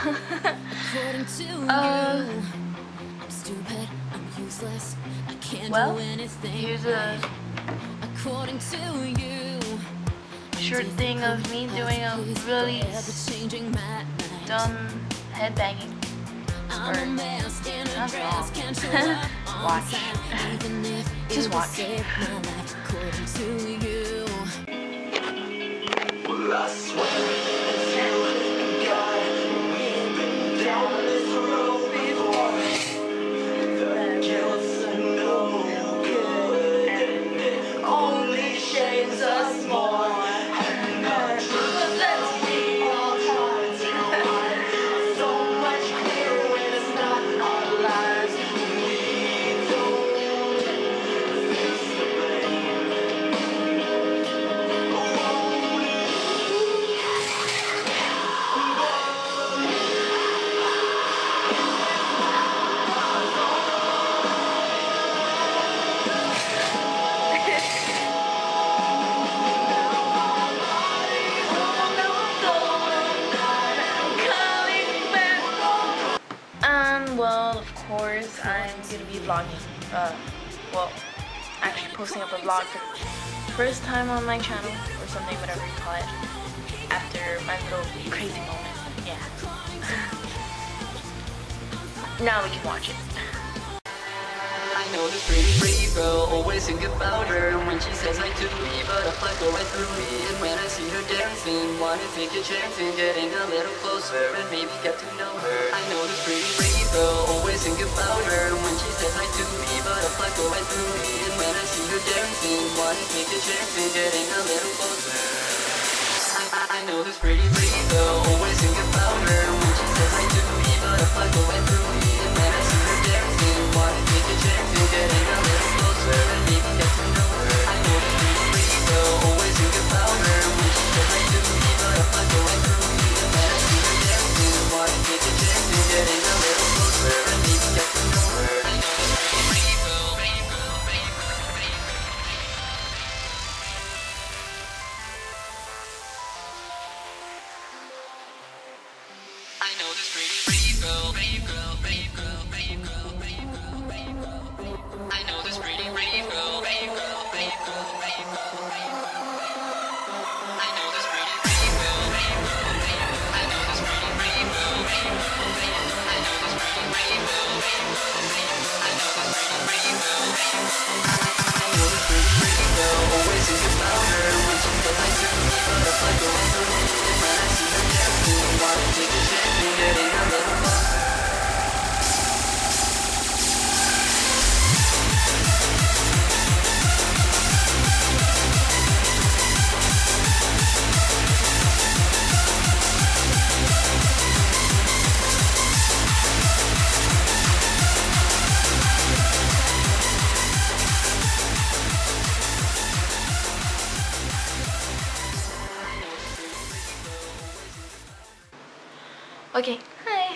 According to Uh, you, I'm stupid, I'm useless, I can't well, do anything. here's a According to you, short thing of me doing a really changing dumb headbanging. I'm a or- mess in a dress, can't show up on Watch. even if Just watch. save my life. According to you. Well, I swear vlogging. Uh, well, actually posting up a vlog for the first time on my channel, or something, whatever you call it, after my little crazy moment. Yeah. now we can watch it. I know this pretty pretty girl, always think about her When she says hi to me, butterflies go right through me And when I see her dancing, wanna take a chance in getting a little closer And maybe get to know her. I know this pretty pretty girl, always think about her. When she says hi to me, butterflies go right through me. And when I see her dancing, wanna take a chance in getting a little closer. I, I, I know this pretty pretty girl, always I know Okay, hi.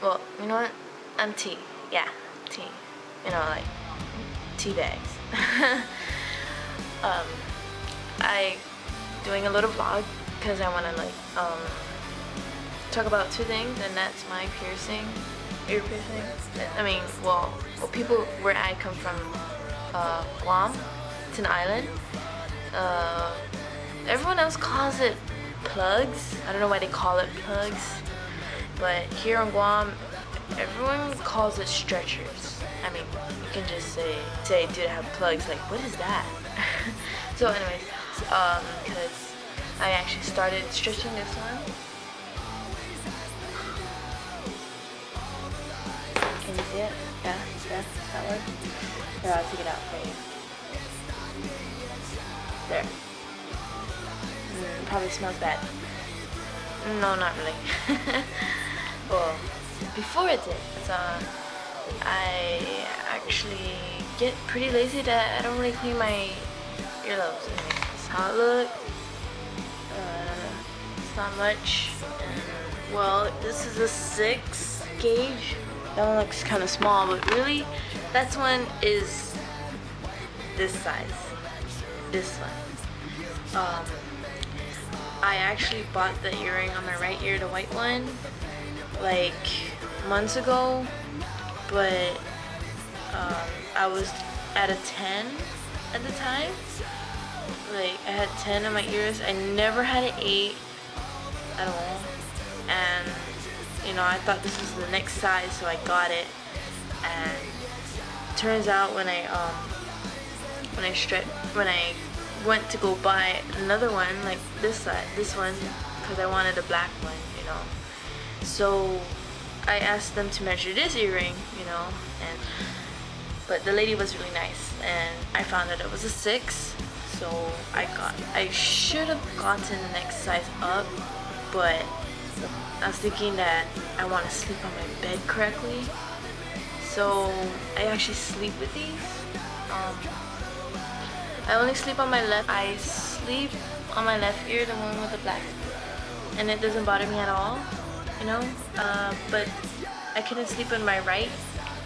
Well, you know what? I'm tea. Yeah, tea. You know, like tea bags. um, I doing a little vlog because I want to like um talk about two things, and that's my piercing, ear piercing. I mean, well, well, people where I come from, uh, Guam. It's an island. Uh, everyone else calls it plugs. I don't know why they call it plugs. But here on Guam, everyone calls it stretchers. I mean, you can just say, say, do they have plugs? Like, what is that? so anyways, um, because I actually started stretching this one. Can you see it? Yeah, yeah, that one. Here, I'll take it out for you. There. Mm, probably smells bad. No, not really. well, before it did. So, I actually get pretty lazy that I don't really clean my earlobes. Anyway, that's how it look. Uh, it's not much. And, well, this is a six gauge. That one looks kind of small, but really, that's one is this size. This one. Um, I actually bought the earring on my right ear, the white one, like months ago, but um, I was at a 10 at the time. Like I had 10 on my ears. I never had an 8 at all. And you know, I thought this was the next size, so I got it. And turns out when I um when I stretch when I went to go buy another one like this side, this one, because I wanted a black one, you know. So I asked them to measure this earring, you know, and but the lady was really nice, and I found that it was a six, so I got I should have gotten the next size up, but I was thinking that I want to sleep on my bed correctly, so I actually sleep with these. Um, I only sleep on my left. I sleep on my left ear, the one with the black, and it doesn't bother me at all, you know. Uh, but I couldn't sleep on my right,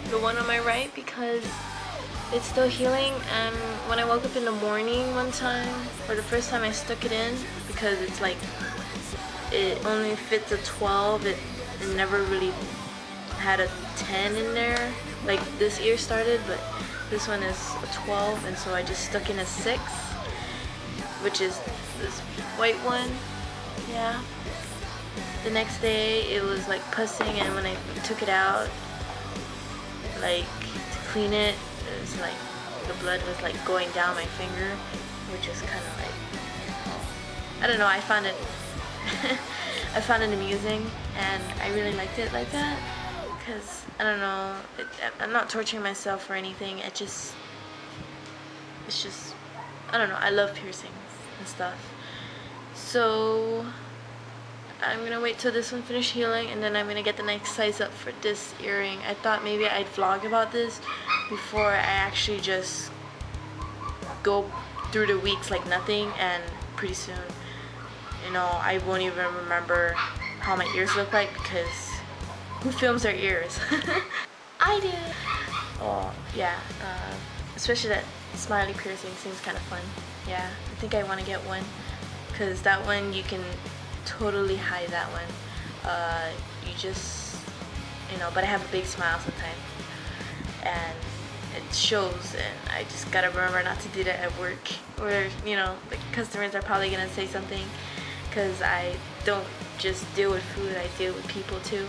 the one on my right, because it's still healing. And when I woke up in the morning one time, for the first time, I stuck it in because it's like it only fits a 12. It, it never really had a 10 in there, like this ear started, but this one is a 12 and so I just stuck in a 6 which is this white one yeah the next day it was like pussing and when I took it out like to clean it it was like the blood was like going down my finger which is kind of like I don't know I found it I found it amusing and I really liked it like that because I don't know. It, I'm not torturing myself or anything. It just, it's just, I don't know. I love piercings and stuff. So I'm gonna wait till this one finish healing and then I'm gonna get the next size up for this earring. I thought maybe I'd vlog about this before I actually just go through the weeks like nothing and pretty soon you know I won't even remember how my ears look like because who films their ears? I do. Oh, yeah. Uh, especially that smiley piercing seems kind of fun. Yeah, I think I want to get one. Because that one, you can totally hide that one. Uh, you just, you know, but I have a big smile sometimes. And it shows and I just gotta remember not to do that at work where you know the customers are probably gonna say something because I don't just deal with food I deal with people too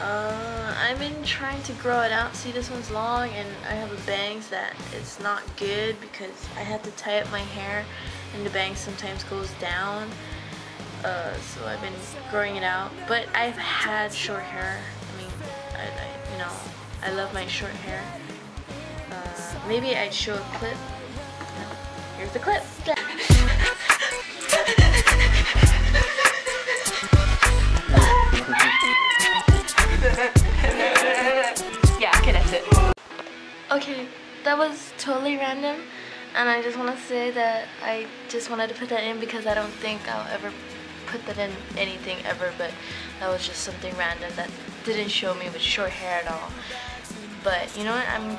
uh, I've been trying to grow it out. See, this one's long and I have a bangs that it's not good because I have to tie up my hair and the bangs sometimes goes down. Uh, so I've been growing it out. But I've had short hair. I mean, I, I you know, I love my short hair. Uh, maybe I'd show a clip. Here's the clip. yeah, okay, that's it. Okay, that was totally random. And I just want to say that I just wanted to put that in because I don't think I'll ever put that in anything ever. But that was just something random that didn't show me with short hair at all. But you know what? I'm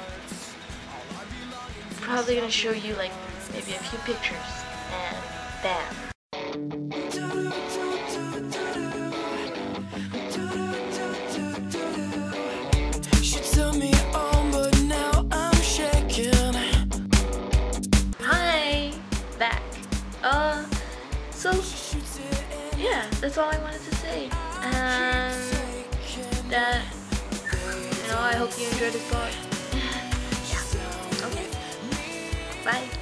probably to show you like maybe a few pictures. And bam. She took me on, but now I'm shaking. Hi, back. Uh, so that's all I wanted to say. And that, you know, I hope you enjoyed this vlog. yeah. Okay. Bye.